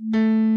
Música